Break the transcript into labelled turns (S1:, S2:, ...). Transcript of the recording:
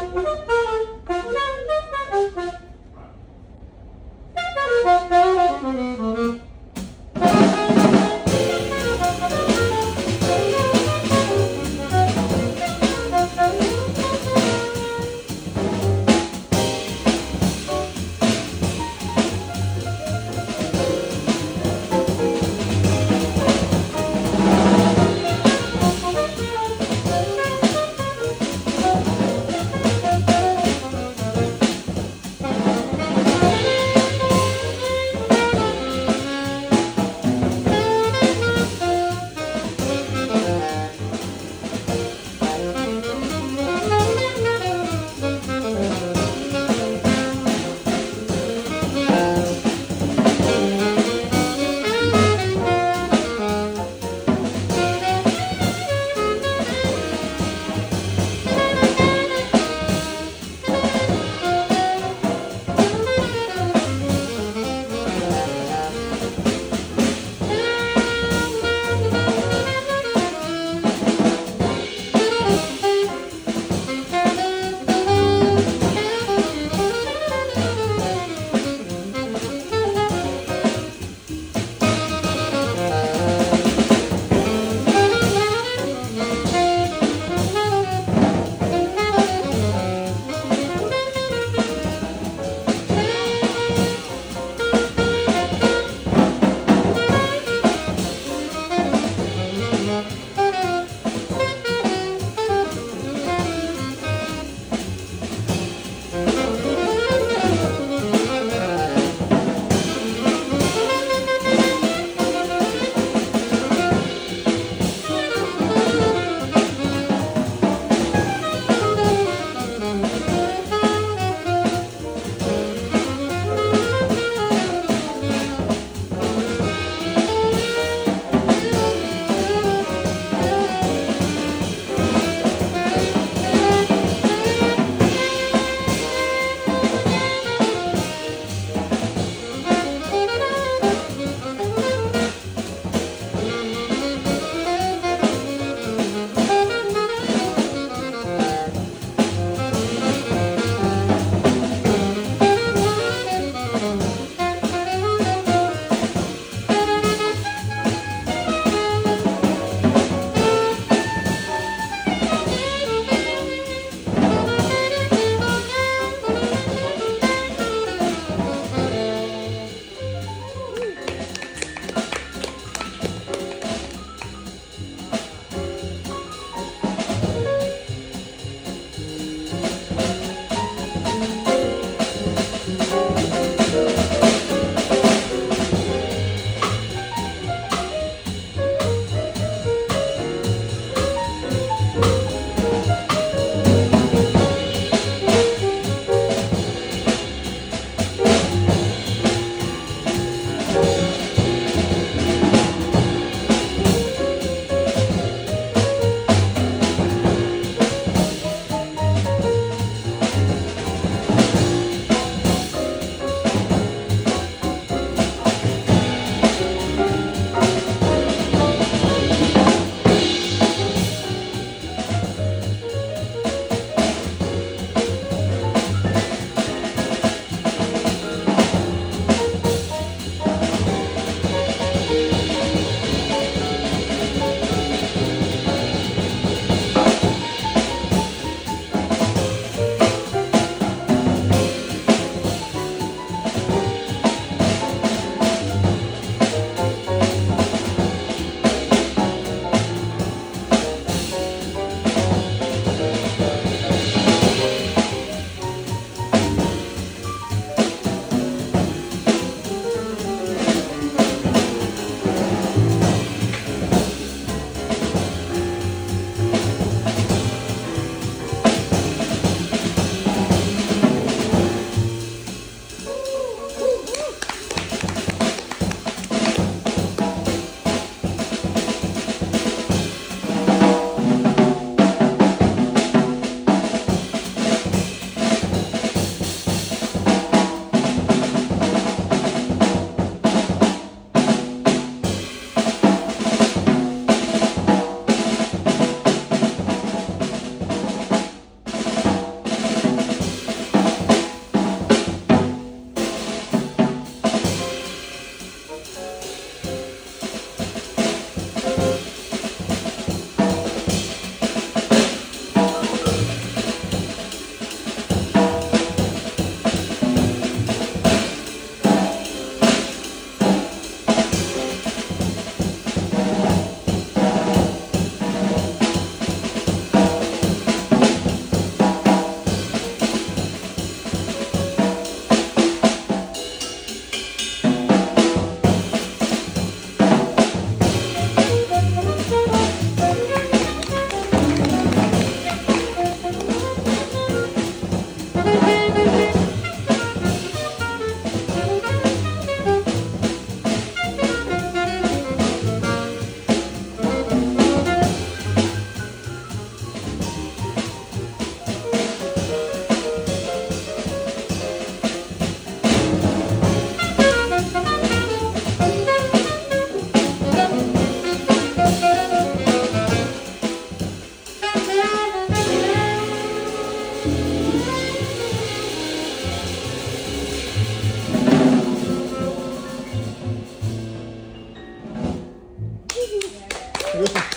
S1: Thank you. This is